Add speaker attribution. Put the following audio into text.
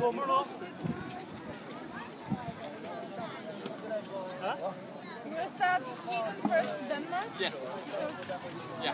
Speaker 1: kommer nå.
Speaker 2: You said Sweden first, Denmark?
Speaker 3: Yes. Yeah.